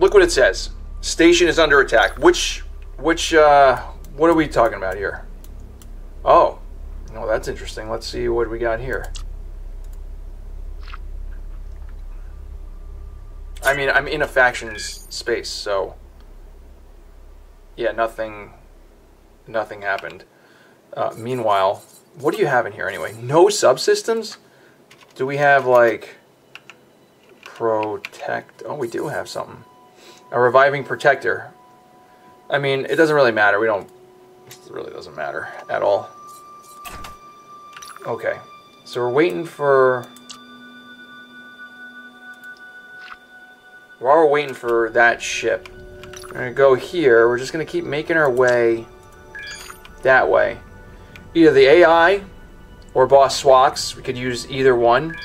look what it says. Station is under attack. Which, which, uh, what are we talking about here? Oh, no, that's interesting. Let's see what we got here. I mean, I'm in a faction's space, so yeah, nothing, nothing happened. Uh, meanwhile, what do you have in here anyway? No subsystems? Do we have like protect? Oh, we do have something. A reviving protector. I mean, it doesn't really matter. We don't. It really doesn't matter at all. Okay, so we're waiting for. While we're waiting for that ship, we're gonna go here. We're just gonna keep making our way that way. Either the AI or Boss Swoks. We could use either one.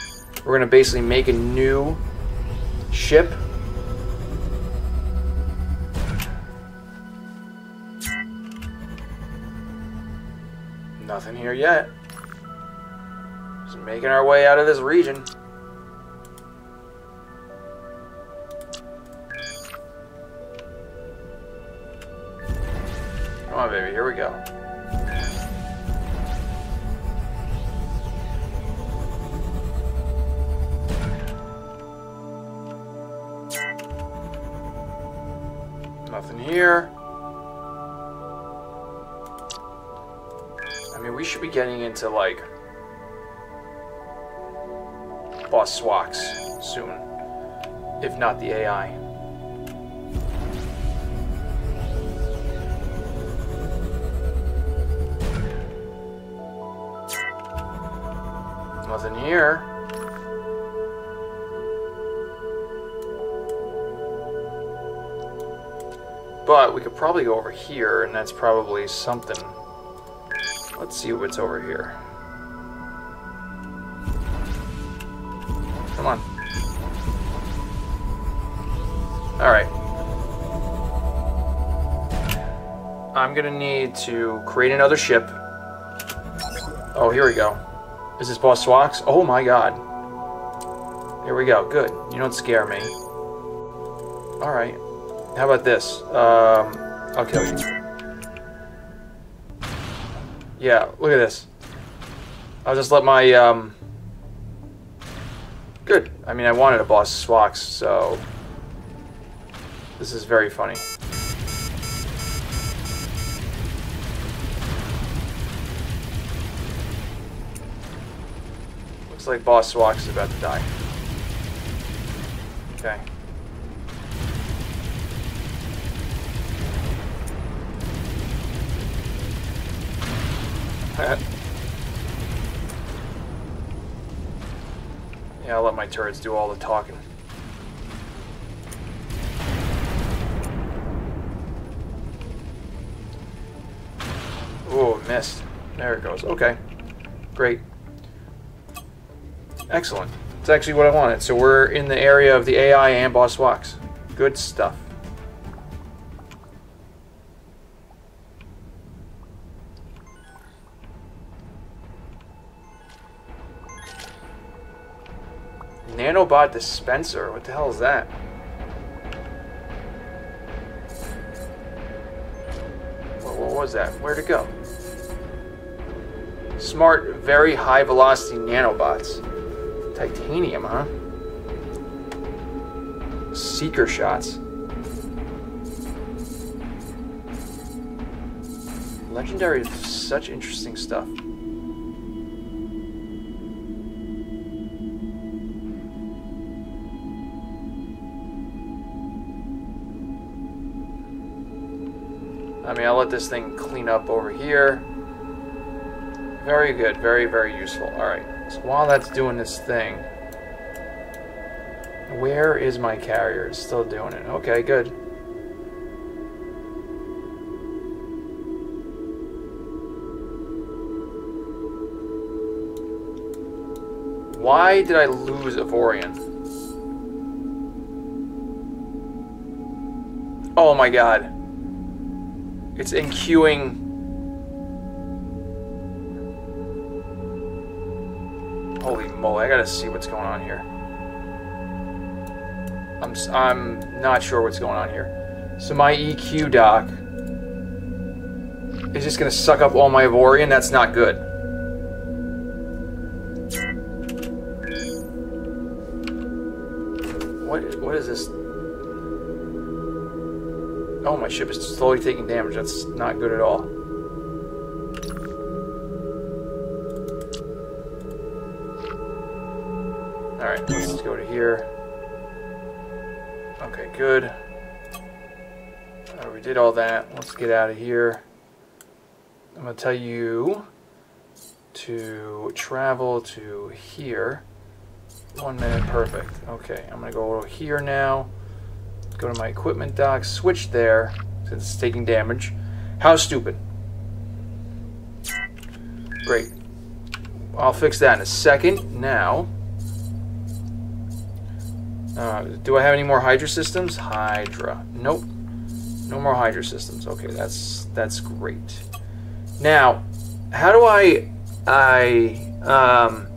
We're gonna basically make a new ship. Here yet. Just making our way out of this region. Come on, baby. Here we go. Nothing here. Should be getting into, like, Boss Swoks soon. If not the AI. Nothing here. But we could probably go over here, and that's probably something. Let's see what's over here. Come on. Alright. I'm gonna need to create another ship. Oh, here we go. Is this Boss Swoks? Oh my god. Here we go. Good. You don't scare me. Alright. How about this? Um, I'll kill you. Yeah, look at this. I'll just let my, um... Good. I mean, I wanted a Boss Swoks, so... This is very funny. Looks like Boss Swoks is about to die. Okay. Yeah, I'll let my turrets do all the talking. Oh, missed. There it goes. Okay. Great. Excellent. It's actually what I wanted. So we're in the area of the AI and Boss Swoks. Good stuff. Nanobot dispenser. What the hell is that? What, what was that? Where'd it go? Smart, very high velocity nanobots. Titanium, huh? Seeker shots. Legendary, such interesting stuff. I mean, I'll let this thing clean up over here. Very good. Very, very useful. Alright. So while that's doing this thing, where is my carrier? It's still doing it. Okay, good. Why did I lose Avorion? Oh my god. It's enqueuing. Holy moly, I gotta see what's going on here. I'm, I'm not sure what's going on here. So my EQ dock is just to suck up all my Avorion. That's not good. My ship is slowly taking damage. That's not good at all. Alright, let's go to here. Okay, good. Uh, we did all that. Let's get out of here. I'm going to tell you to travel to here. One minute, perfect. Okay, I'm going to go over here now. Go to my equipment dock, switch there, since it's taking damage. How stupid. Great. I'll fix that in a second. Now, uh, do I have any more Hydra systems? Hydra. Nope. No more Hydra systems. Okay, that's that's great. Now, how do I I um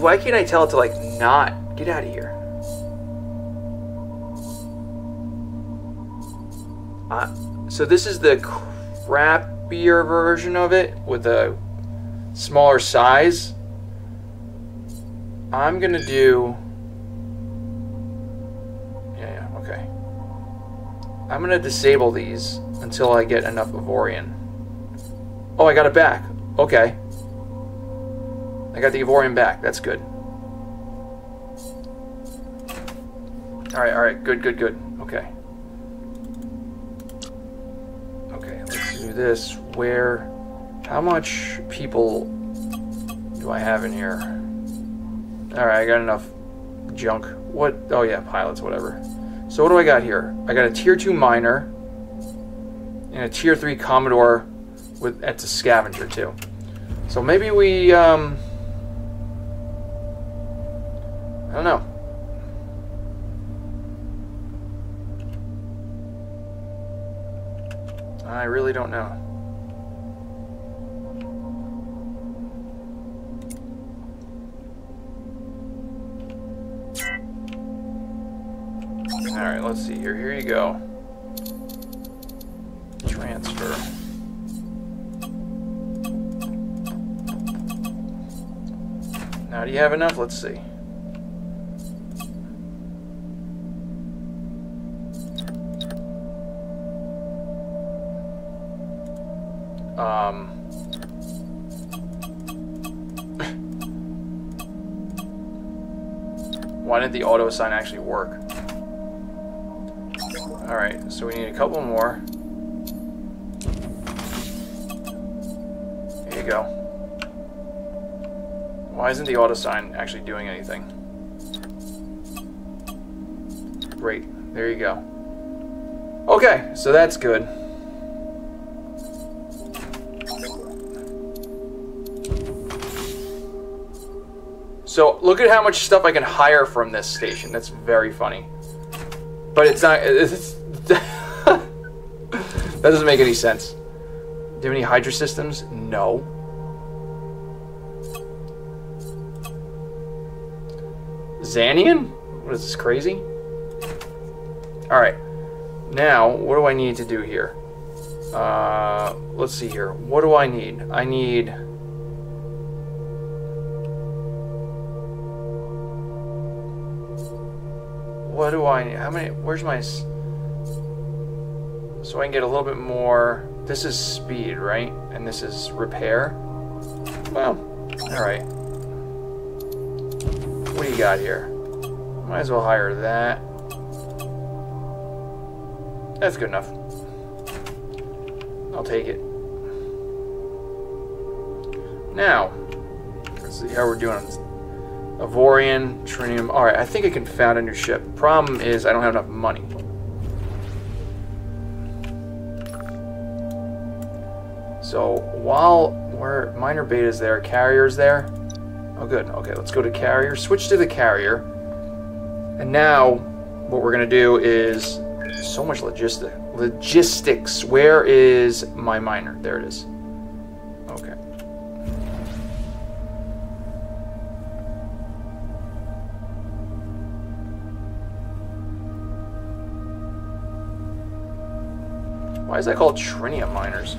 Why can't I tell it to like not get out of here? Uh, so this is the crappier version of it with a smaller size. I'm gonna do. Yeah, yeah, okay. I'm gonna disable these until I get enough Avorion. Oh, I got it back. Okay. I got the Avorion back. That's good. Alright, alright. Good, good, good. Okay. Okay, let's do this. Where... How much people do I have in here? Alright, I got enough junk. What? Oh yeah, pilots, whatever. So what do I got here? I got a tier 2 miner and a tier 3 Commodore with it's a scavenger too. So maybe we um I don't know. I really don't know. Alright, let's see here. Here you go. Transfer. Now, do you have enough? Let's see. Um, why didn't the auto assign actually work? Alright, so we need a couple more. Here you go. Why isn't the auto sign actually doing anything? Great. There you go. Okay, so that's good. So look at how much stuff I can hire from this station. That's very funny. But it's not. It's, that doesn't make any sense. Do you have any Hydra systems? No. Xanion? What is this, crazy? Alright. Now, what do I need to do here? Uh, let's see here. What do I need? I need... What do I need? How many? Where's my... So I can get a little bit more... This is speed, right? And this is repair? Well, alright. What do you got here? Might as well hire that. That's good enough. I'll take it. Now, let's see how we're doing. Avorion, Trinium. Alright, I think I can found a new ship. Problem is, I don't have enough money. So, while we're minor beta's there, carrier's there. Oh, good. Okay, let's go to carrier. Switch to the carrier. And now, what we're going to do is so much logistic logistics. Where is my miner? There it is. Is that called Trinium Miners?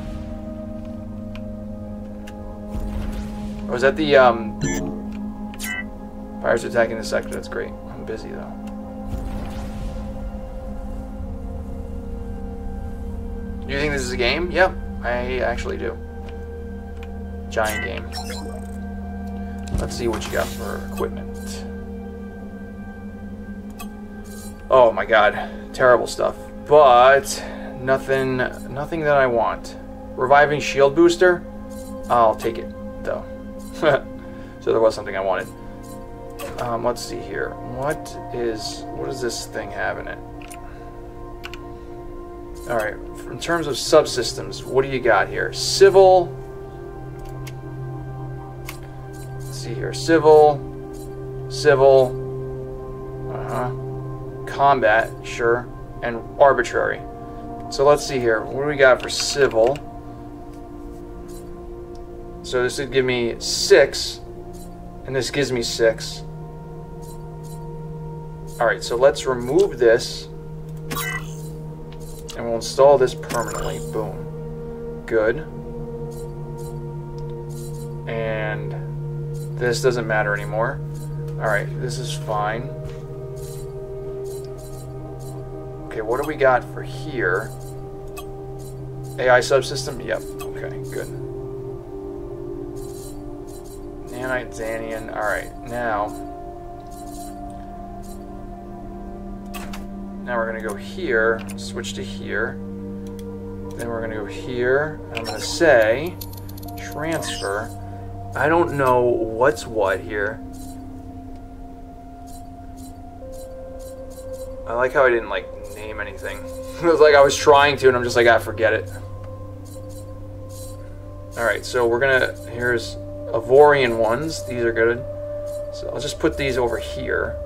Or is that the, um... Pirates attacking the sector, that's great. I'm busy, though. You think this is a game? Yep, I actually do. Giant game. Let's see what you got for equipment. Oh my god, terrible stuff. But nothing, nothing that I want. Reviving shield booster. I'll take it though. so there was something I wanted. Um, let's see here. What is what does this thing have in it? All right. In terms of subsystems, what do you got here? Civil. Let's see here. Civil. Civil. Uh huh. Combat, sure, and arbitrary. So let's see here. What do we got for civil? So this would give me six, and this gives me six. Alright, so let's remove this, and we'll install this permanently. Boom. Good. And this doesn't matter anymore. Alright, this is fine. Okay, what do we got for here? AI subsystem? Yep. Okay, good. Nanite, Xanion. Alright, now... Now we're going to go here, switch to here. Then we're going to go here. I'm going to say transfer. I don't know what's what here. I like how I didn't like name anything. it was like I was trying to and I'm just like, I ah, forget it. Alright, so we're gonna, here's Avorion ones. These are good. So I'll just put these over here.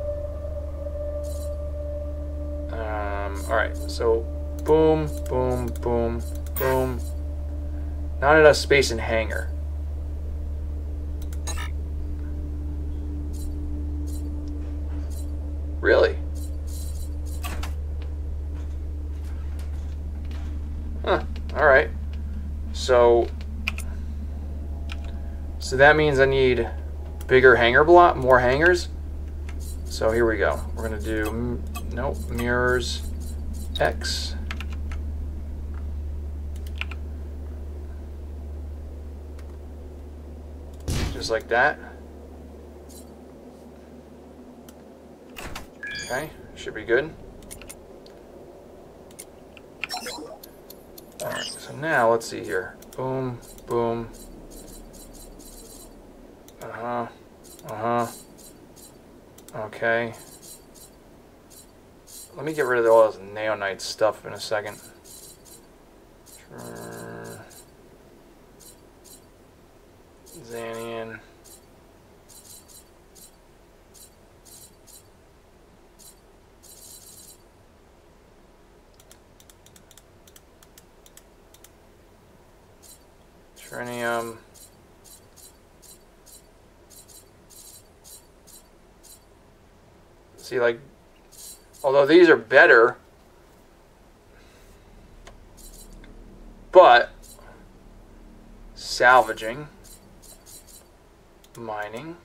Um, Alright, so boom, boom, boom, boom. Not enough space in hangar. Really? Huh, alright. So so that means I need bigger hanger block, more hangers. So here we go. We're gonna do, mm, nope, mirrors X. Just like that. Okay, should be good. Alright, so now let's see here. Boom, boom, uh-huh. Uh-huh. Okay. Let me get rid of all this naonite stuff in a second. Xanion. Trinium. See, like, these are better, but salvaging, mining,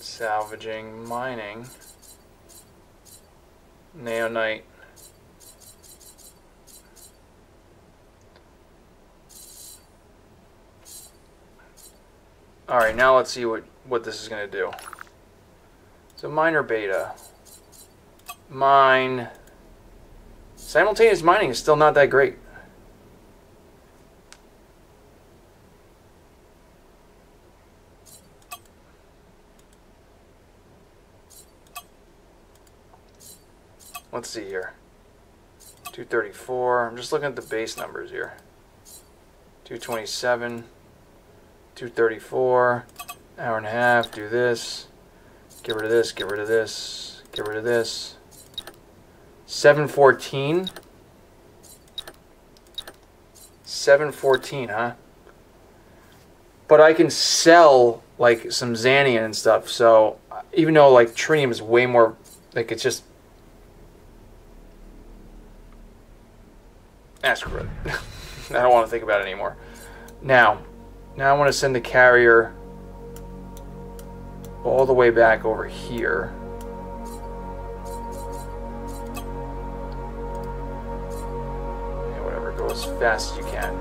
salvaging, mining, naonite, Alright, now let's see what, what this is going to do. So miner beta. Mine. Simultaneous mining is still not that great. Let's see here. 234. I'm just looking at the base numbers here. 227. 234, hour and a half, do this, get rid of this, get rid of this, get rid of this. 714. 714, huh? But I can sell like some Xanion and stuff, so even though like trinium is way more like it's just ah, it. I don't want to think about it anymore. Now, now I want to send the carrier all the way back over here. Yeah, whatever, go as fast as you can.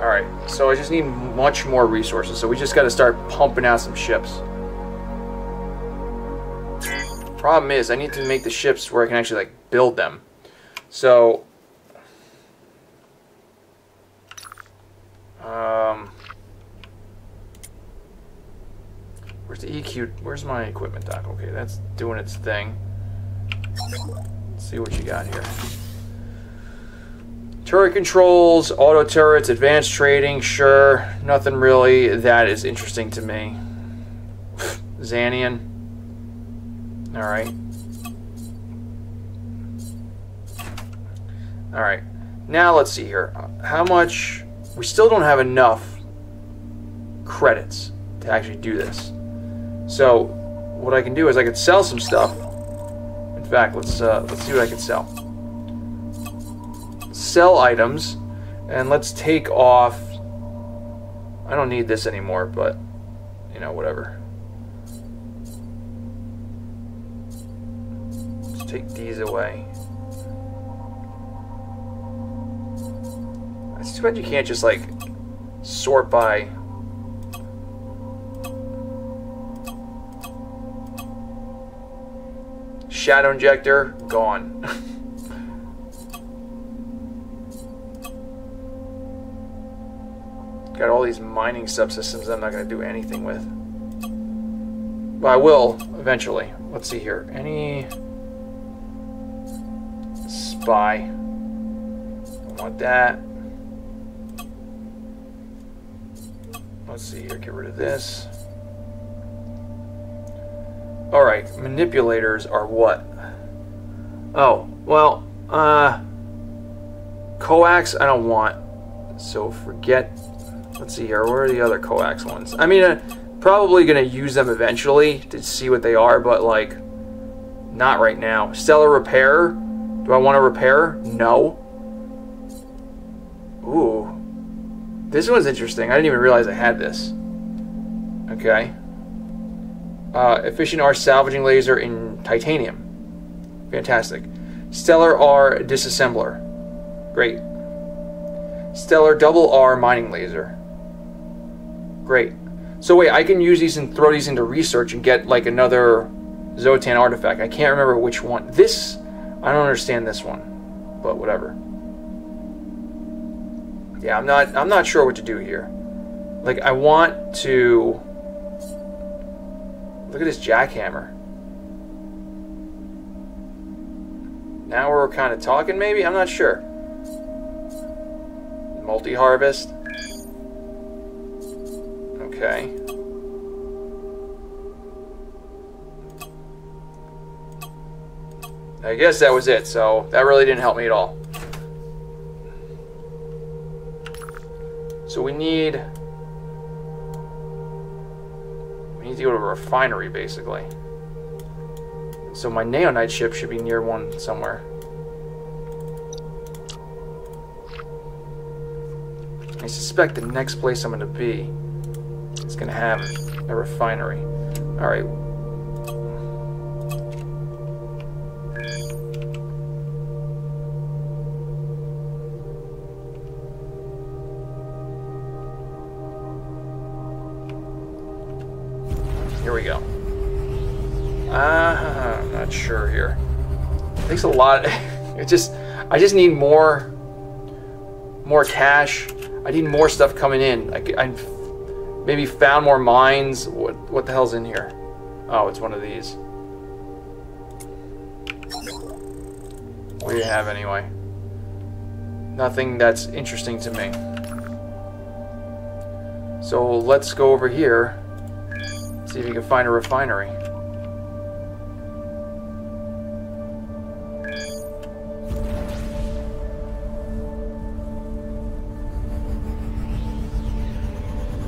Alright, so I just need much more resources, so we just got to start pumping out some ships. Problem is, I need to make the ships where I can actually like build them. So, um, where's the EQ? Where's my equipment dock? Okay, that's doing its thing. Let's see what you got here. Turret controls, auto turrets, advanced trading, sure. Nothing really that is interesting to me. Xanion. Alright. Alright. Now let's see here. How much... We still don't have enough credits to actually do this. So, what I can do is I could sell some stuff. In fact, let's uh, let's see what I can sell. Sell items, and let's take off... I don't need this anymore, but, you know, whatever. Take these away. It's too bad you can't just like sort by Shadow injector, gone. Got all these mining subsystems I'm not going to do anything with. But I will, eventually. Let's see here. Any spy. Don't want that. Let's see here, get rid of this. Alright, manipulators are what? Oh, well, uh, coax I don't want, so forget, let's see here, where are the other coax ones? I mean, uh, probably to use them eventually to see what they are, but like, not right now. Stellar Repair, do I want to repair? No. Ooh. This one's interesting. I didn't even realize I had this. Okay. Uh, efficient R salvaging laser in titanium. Fantastic. Stellar R disassembler. Great. Stellar double R mining laser. Great. So wait, I can use these and throw these into research and get like another Xsotan artifact. I can't remember which one. This I don't understand this one, but whatever. Yeah, I'm not I'm not sure what to do here. Like I want to Look at this jackhammer. Now we're kind of talking maybe? I'm not sure. Multi-harvest. Okay. I guess that was it, so that really didn't help me at all. So we need... We need to go to a refinery, basically. So my Naonite ship should be near one somewhere. I suspect the next place I'm going to be is going to have a refinery. Alright, Ah, takes a lot. It just, I just need more, more cash. I need more stuff coming in. I, I maybe found more mines. What, what the hell's in here? Oh, it's one of these. What do you have anyway? Nothing that's interesting to me. So let's go over here. See if you can find a refinery.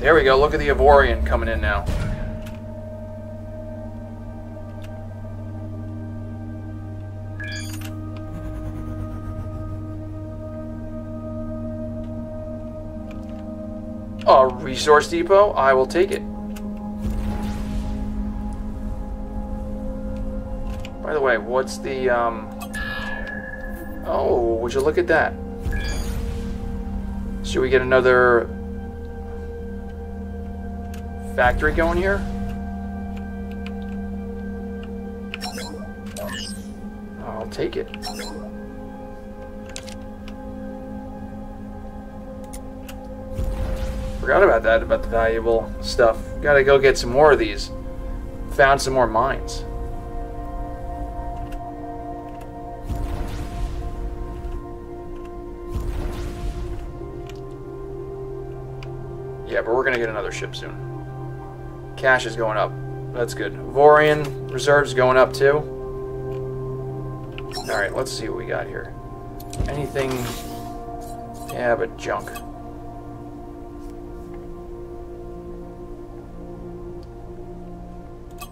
There we go, look at the Avorion coming in now. A resource depot? I will take it. What's the, um... Oh, would you look at that? Should we get another factory going here? I'll take it. Forgot about that, about the valuable stuff. Gotta go get some more of these. Found some more mines. We're gonna get another ship soon. Cash is going up. That's good. Vorian reserves going up too. Alright, let's see what we got here. Anything... Yeah, but junk.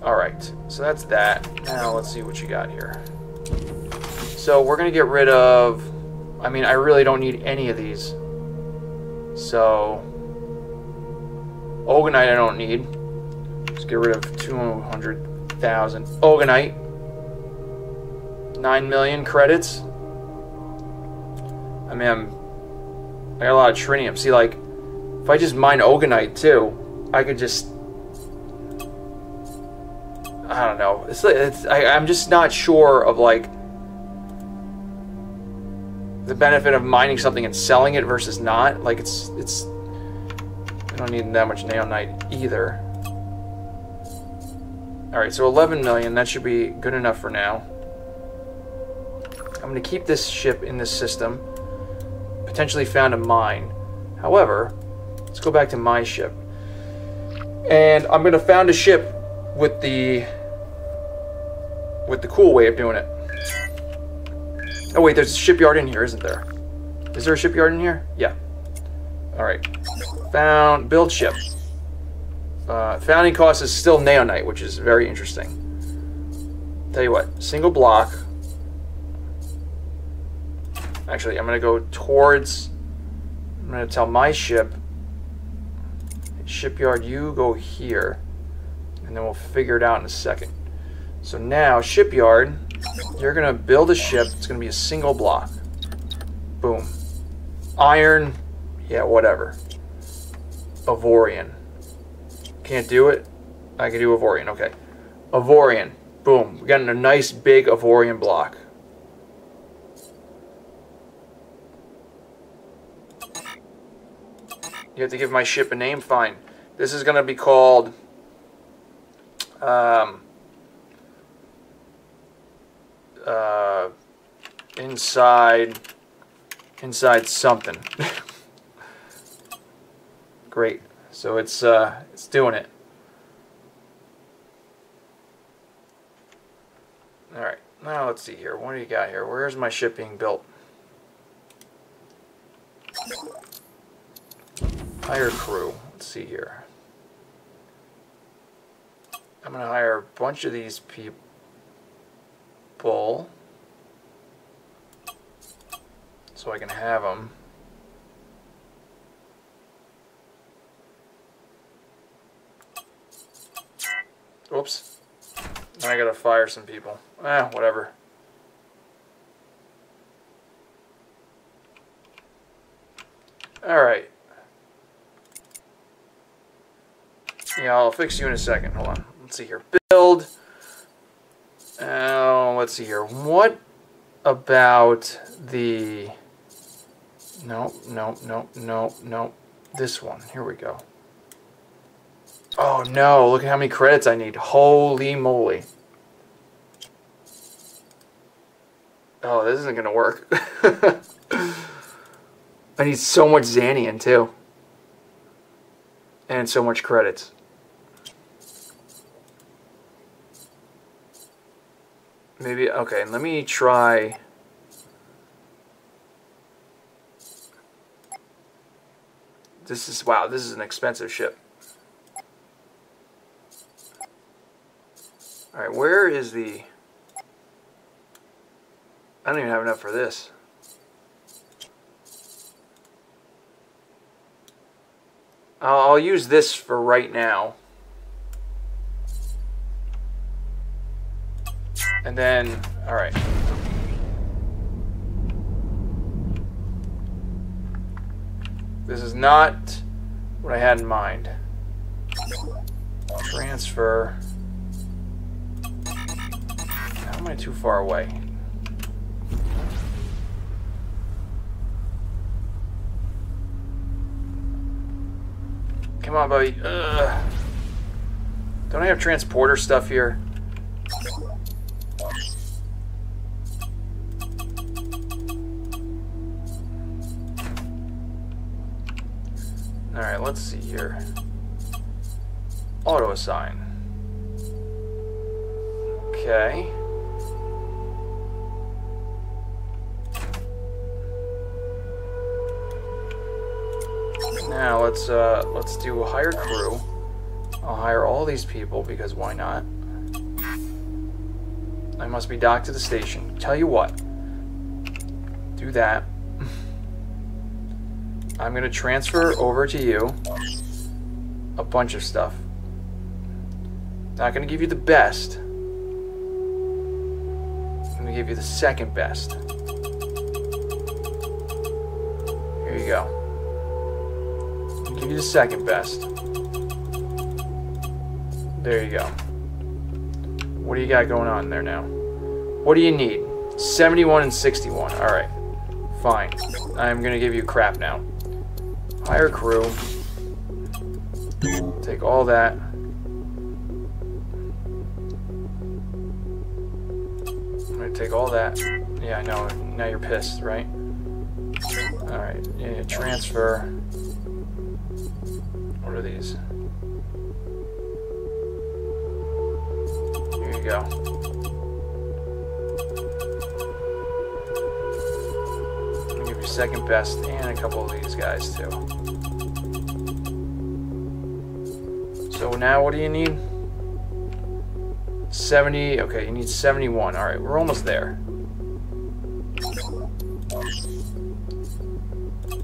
Alright, so that's that. Now let's see what you got here. So we're going to get rid of... I mean, I really don't need any of these. So... Ogonite I don't need. Let's get rid of 200,000. Ogonite. 9 million credits. I mean, I'm, I got a lot of trinium. See, like, if I just mine Ogonite too, I could just I don't know. It's, it's I, I'm just not sure of like the benefit of mining something and selling it versus not. Like it's it's don't need that much naonite either. All right, so 11 million. That should be good enough for now. I'm going to keep this ship in this system. Potentially found a mine. However, let's go back to my ship. And I'm going to found a ship with the with the cool way of doing it. Oh wait, there's a shipyard in here, isn't there? Is there a shipyard in here? Yeah. Alright. Found, build ship. Uh, founding cost is still naonite, which is very interesting. Tell you what, single block. Actually, I'm going to go towards, I'm going to tell my ship, shipyard, you go here. And then we'll figure it out in a second. So now, shipyard, you're going to build a ship. It's going to be a single block. Boom. Iron, yeah, whatever. Avorion. Can't do it? I can do Avorion, okay. Avorion. Boom. We got a nice big Avorion block. You have to give my ship a name? Fine. This is going to be called... Um, uh, inside inside something. Great. So it's uh, it's doing it. All right. Now let's see here. What do you got here? Where's my ship being built? Hire crew. Let's see here. I'm going to hire a bunch of these people so I can have them. Oops. I gotta fire some people. Eh, whatever. Alright. Yeah, I'll fix you in a second. Hold on. Let's see here. Build. Oh, let's see here. What about the... No, no, no, no, no. This one. Here we go. Oh no, look at how many credits I need. Holy moly. Oh, this isn't to work. I need so much Xanion too. And so much credits. Maybe, okay, let me try... This is, wow, this is an expensive ship. Alright, where is the... I don't even have enough for this. I'll use this for right now. And then, alright. This is not what I had in mind. Transfer. Am I too far away? Come on, buddy. Ugh. Don't I have transporter stuff here? Alright, let's see here. Auto assign. Okay. Let's uh, let's do a hire crew. I'll hire all these people because why not? I must be docked to the station. Tell you what. Do that. I'm going to transfer over to you a bunch of stuff. Not going to give you the best. I'm to give you the second best. You the second best. There you go. What do you got going on there now? What do you need? 71 and 61. Alright. Fine. I'm going to give you crap now. Hire crew. Take all that. I'm gonna take all that. Yeah, I know. Now you're pissed, right? Alright, yeah, transfer. Are these? Here you go. second best and a couple of these guys too. So now what do you need? 70, okay, you need 71. All right, we're almost there.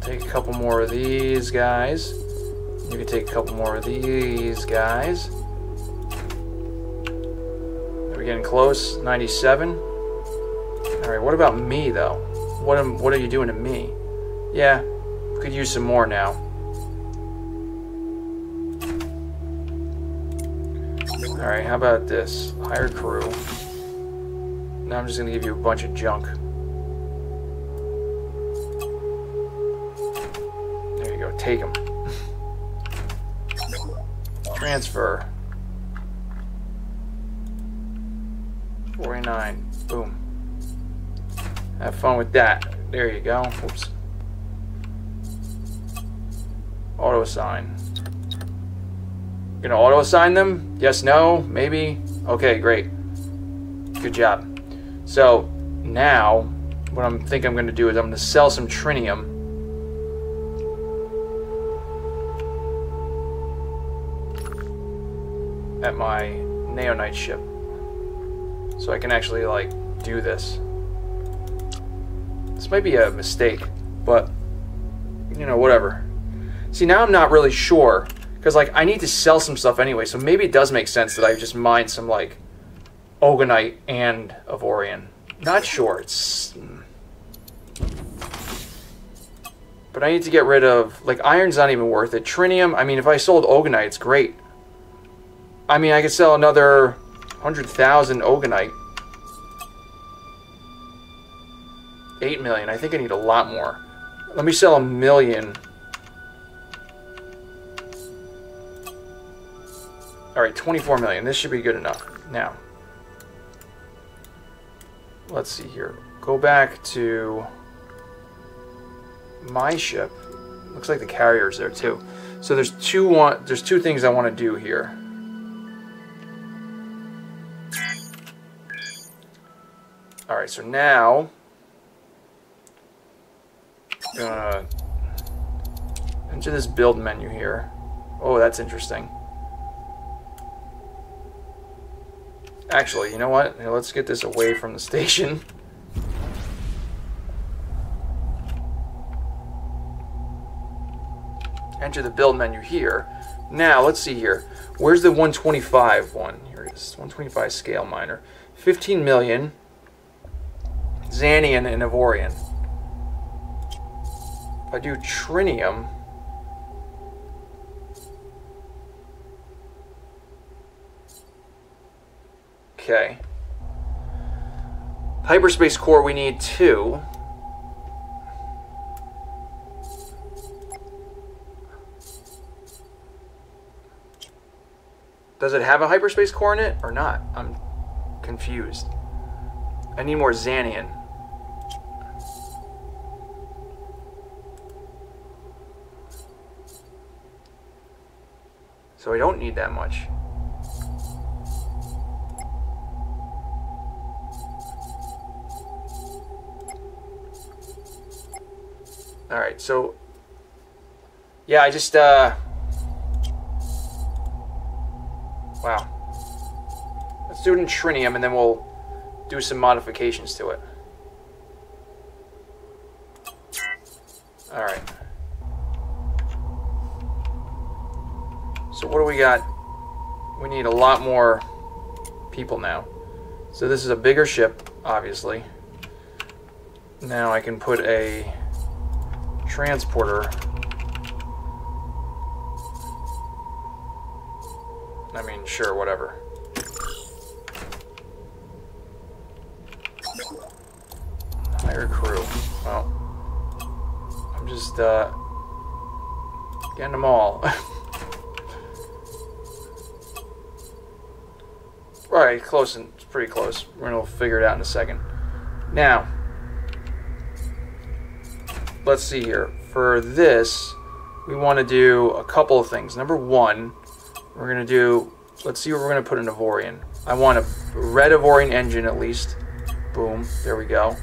Take a couple more of these guys. You can take a couple more of these guys. We're getting close? 97. All right, what about me though? What am, what are you doing to me? Yeah, could use some more now. Alright, how about this? Hire crew. Now I'm just going to give you a bunch of junk. There you go, take them. Transfer. 49. Boom. Have fun with that. There you go. Oops. Auto assign. Gonna auto assign them? Yes, no, maybe? Okay, great. Good job. So now what I'm thinking I'm gonna do is I'm gonna sell some trinium. At my Naonite ship. So I can actually like do this. This might be a mistake, but you know, whatever. See, now I'm not really sure because like I need to sell some stuff anyway, so maybe it does make sense that I just mine some like Ogonite and Avorion. Not sure. It's hmm. but I need to get rid of like iron's not even worth it. Trinium, I mean, if I sold Ogonite, it's great. I mean, I could sell another hundred thousand Ogonite. 8 million. I think I need a lot more. Let me sell a million. Alright, 24 million. This should be good enough. Now, let's see here. Go back to my ship. Looks like the carrier's there too. So there's two one there's two things I want to do here. Alright, so now uh, Enter this build menu here. Oh, that's interesting. Actually, you know what? Here, let's get this away from the station. Enter the build menu here. Now, let's see here. Where's the 125 one? Here it is. 125 scale miner. 15 million. Xanion and Avorion. If I do Trinium... Okay. Hyperspace core, we need two. Does it have a hyperspace core in it or not? I'm confused. I need more Xanion. So I don't need that much. Alright, so... Yeah, I just, uh... Wow. Let's do it in Trinium, and then we'll do some modifications to it. Alright. So what do we got? We need a lot more people now. So this is a bigger ship, obviously. Now I can put a transporter I mean, sure, whatever. Hire crew. Well, I'm just, uh, getting them all. right, close and it's pretty close. We're gonna figure it out in a second. Now, let's see here. For this, we want to do a couple of things. Number one, we're to do, let's see what we're to put in Avorion. I want a red Avorion engine at least. Boom, there we go.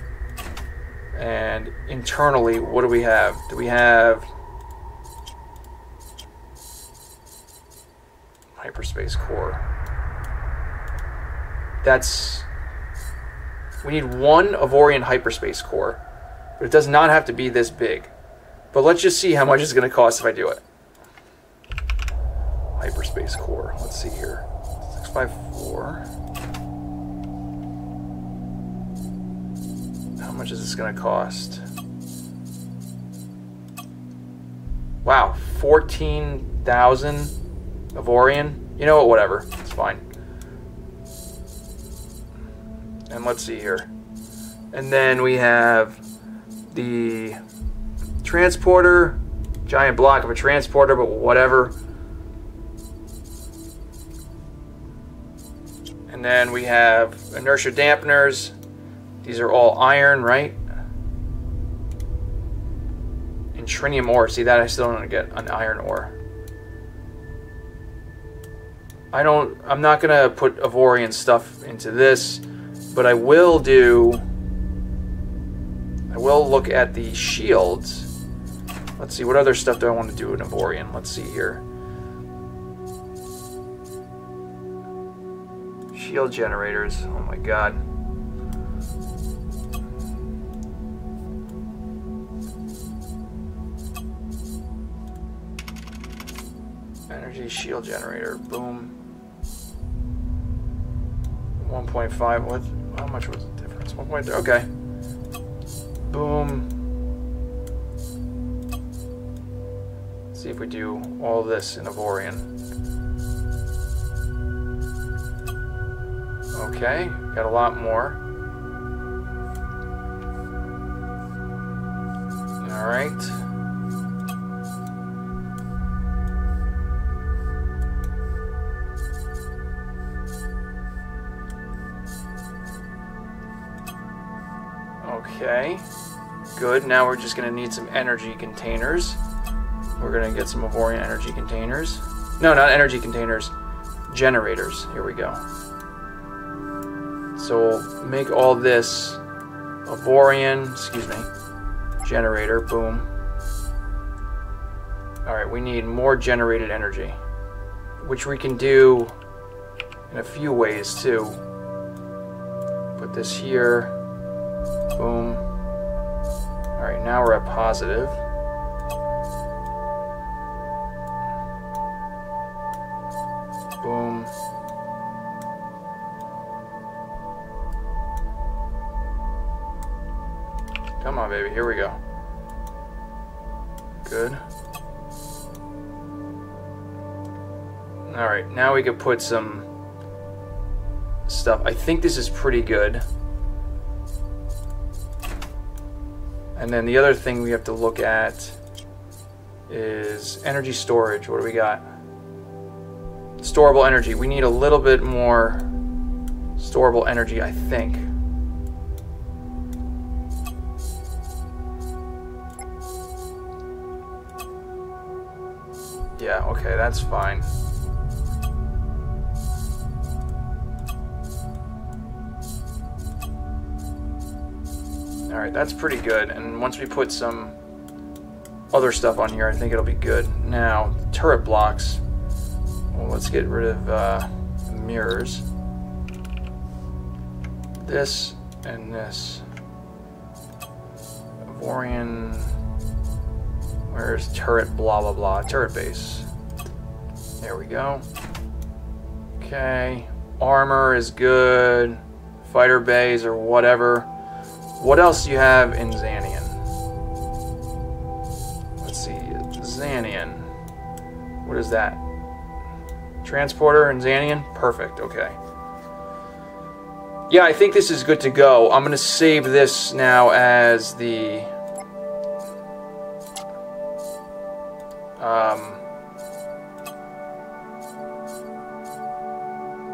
And internally, what do we have? Do we have hyperspace core? That's we need one Avorion hyperspace core, but it does not have to be this big. But let's just see how much it's going to cost if I do it hyperspace core. Let's see here. 654. How much is this going to cost? Wow, 14,000 Avorion. You know what, whatever. It's fine. And let's see here. And then we have the transporter, giant block of a transporter, but whatever. And then we have inertia dampeners. These are all iron, right? And trinium ore. See that I still don't get an iron ore. I don't I'm not gonna put Avorion stuff into this, but I will do I will look at the shields. Let's see, what other stuff do I want to do in Avorion? Let's see here. Shield generators. Oh my god. Energy shield generator. Boom. 1.5. What? How much was the difference? 1.3. Okay. Boom. Let's see if we do all this in Avorion. Okay, got a lot more. All right. Okay, good. Now we're just going to need some energy containers. We're going to get some Avorion energy containers. No, not energy containers. Generators. Here we go. So we'll make all this Avorion, excuse me, generator, boom. Alright, we need more generated energy. Which we can do in a few ways too. Put this here. Boom. Alright, now we're at positive. Boom. Come on, baby. Here we go. Good. Alright, now we could put some stuff. I think this is pretty good. And then the other thing we have to look at is energy storage. What do we got? Storable energy. We need a little bit more storable energy, I think. Yeah, okay, that's fine. Alright, that's pretty good. And once we put some other stuff on here, I think it'll be good. Now, turret blocks. Well, let's get rid of uh, mirrors. This and this. Vorian. Where's turret blah blah blah? Turret base. There we go. Okay. Armor is good. Fighter bays or whatever. What else do you have in Xanion? Let's see. Xanion. What is that? Transporter in Xanion? Perfect. Okay. Yeah, I think this is good to go. I'm going to save this now as the... Um,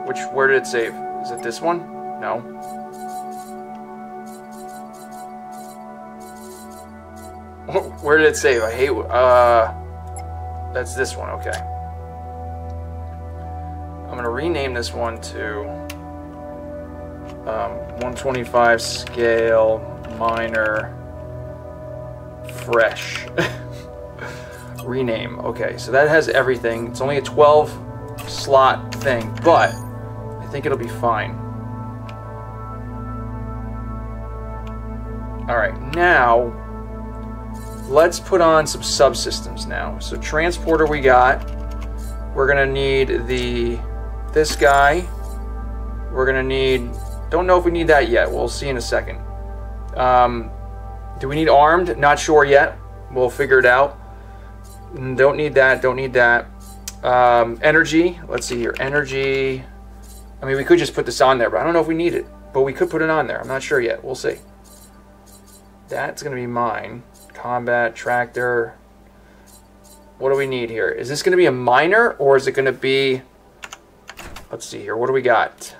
which, where did it save? Is it this one? No. Where did it save? I hate. Uh, that's this one. Okay. I'm gonna rename this one to um, 125 scale miner fresh. rename. Okay, so that has everything. It's only a 12 slot thing, but I think it'll be fine. All right, now let's put on some subsystems now. So transporter we got. We're gonna need the this guy. We're gonna need. Don't know if we need that yet. We'll see in a second. Um, do we need armed? Not sure yet. We'll figure it out. Don't need that. Don't need that. Um, energy. Let's see here. Energy. I mean, we could just put this on there, but I don't know if we need it. But we could put it on there. I'm not sure yet. We'll see. That's going to be mine combat, tractor. What do we need here? Is this going to be a miner or is it going to be... Let's see here. What do we got?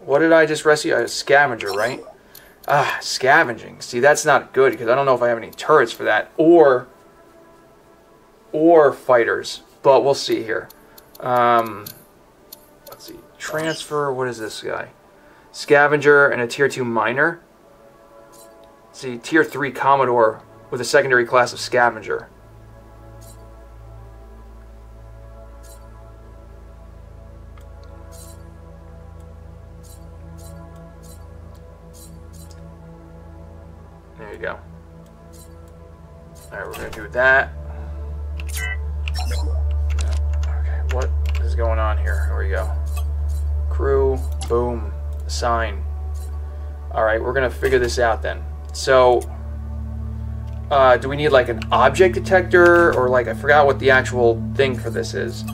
What did I just rescue? A scavenger, right? Ah, scavenging. See, that's not good because I don't know if I have any turrets for that or or fighters. But we'll see here. Um, let's see. Transfer. What is this guy? Scavenger and a tier 2 miner. See, Tier 3 Commodore with a secondary class of Scavenger. There you go. Alright, we're going to do that. Okay, what is going on here? Here we go. Crew, boom, sign. Alright, we're going to figure this out then. So, uh, do we need like an object detector or like, I forgot what the actual thing for this is.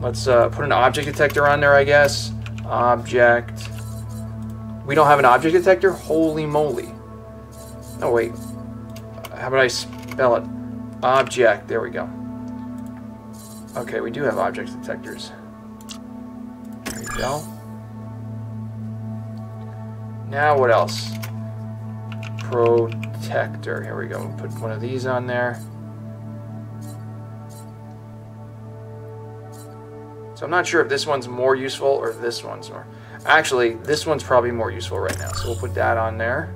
Let's uh, put an object detector on there, I guess. Object. We don't have an object detector? Holy moly. Oh, wait. How about I spell it? Object. There we go. Okay, we do have object detectors. There we go. Now what else? Protector. Here we go. Put one of these on there. So I'm not sure if this one's more useful or this one's more. Actually, this one's probably more useful right now. So we'll put that on there.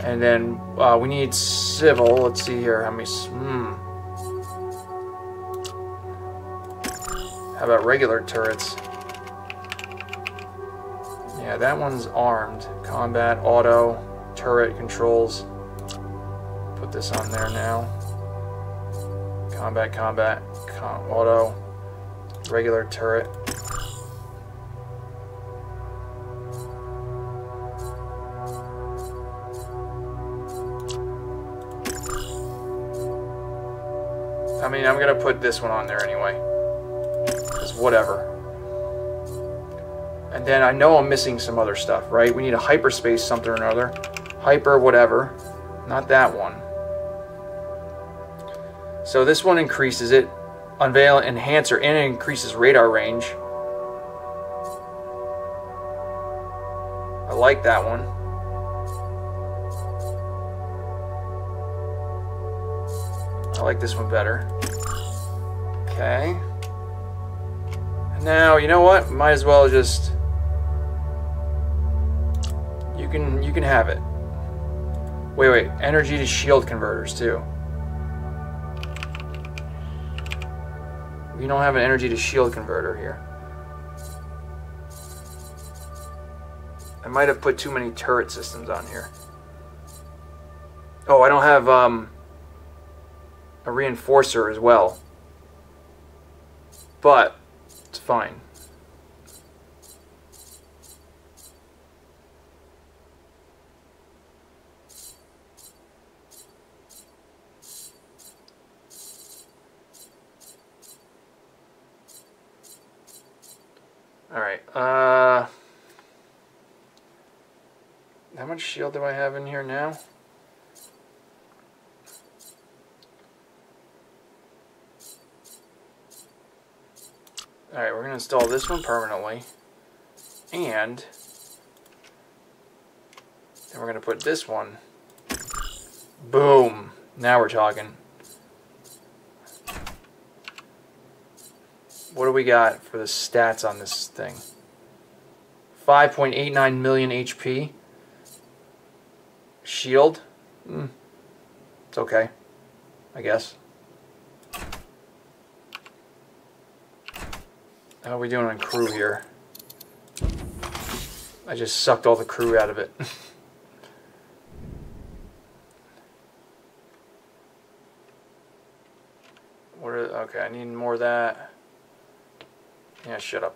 And then uh, we need civil. Let's see here. How many? Hmm. How about regular turrets? Yeah, that one's armed. Combat, auto, turret controls. Put this on there now. Combat, combat, com auto, regular turret. I mean, I'm gonna put this one on there anyway. Because whatever. And then I know I'm missing some other stuff, right? We need a hyperspace something or another. Hyper whatever. Not that one. So this one increases it. Unveil enhancer and it increases radar range. I like that one. I like this one better. Okay. Now, you know what? Might as well just can have it. Wait, wait. Energy to shield converters too. We don't have an energy to shield converter here. I might have put too many turret systems on here. Oh, I don't have um, a reinforcer as well. But it's fine. Alright, uh... How much shield do I have in here now? Alright, we're going to install this one permanently. And... Then we're going to put this one. Boom! Now we're talking. What do we got for the stats on this thing? 5.89 million HP. Shield. Mm. It's okay. I guess. How are we doing on crew here? I just sucked all the crew out of it. what are, okay, I need more of that. Yeah, shut up.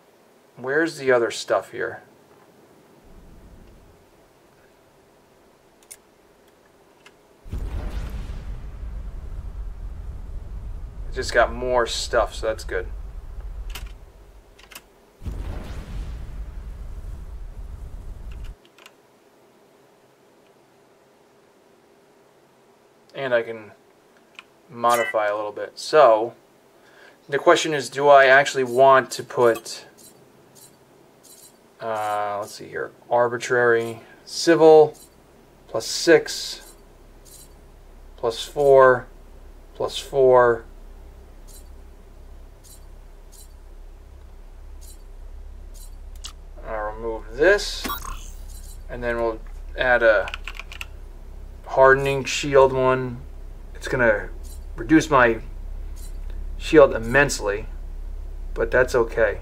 Where's the other stuff here? just got more stuff, so that's good. And I can modify a little bit. So, the question is, do I actually want to put, uh, let's see here, arbitrary, civil, plus 6, plus 4, plus 4, I'll remove this, and then we'll add a hardening shield one. It's going to reduce my shield immensely, but that's okay.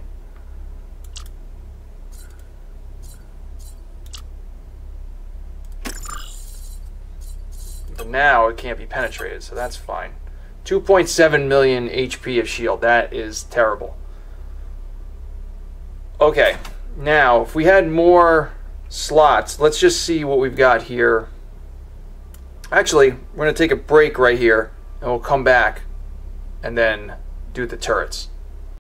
But now it can't be penetrated, so that's fine. 2.7 million HP of shield. That is terrible. Okay, now if we had more slots, let's just see what we've got here. Actually, we're going to take a break right here, and we'll come back and then do the turrets.